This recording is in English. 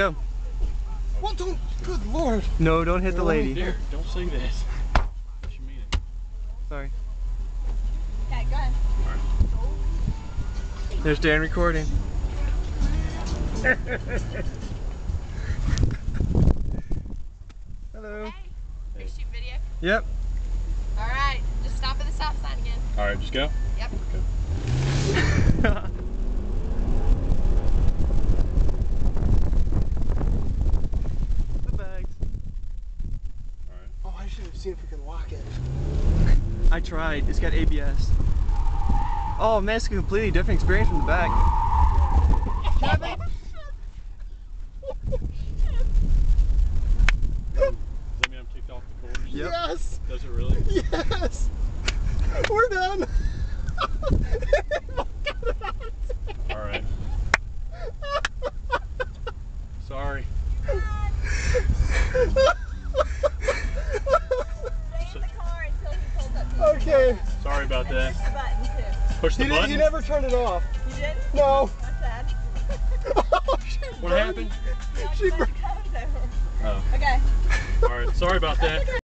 go. Well, don't. Good lord. No, don't hit the lady. There, don't say this. She mean it. Sorry. Okay, go ahead. There's Dan recording. Hello. Hey, you shoot video? Yep. All right, just stop at the stop sign again. All right, just go. Yep. the bags. All right. I should have seen if we can lock it. I tried. It's got ABS. Oh man, it's a completely different experience from the back. Does that mean I'm kicked off the course? Yep. Yes. Does it really? Yes. We're done. All right. Sorry. okay. Sorry about And that. push the button too. Push the He, did, button. he never turned it off. You did? No. That's sad. What happened? She put bur- the cones over. Oh. Okay. All right. Sorry about that.